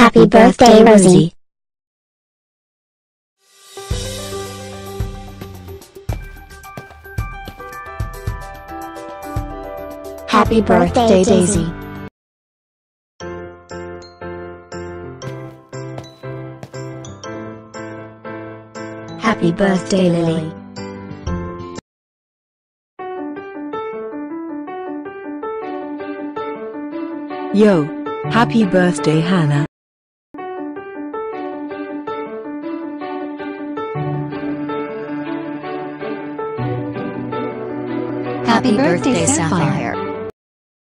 Happy birthday, Rosie. Happy birthday, Daisy. Happy birthday, Lily. Yo! Happy birthday Hannah. Happy birthday, Sapphire.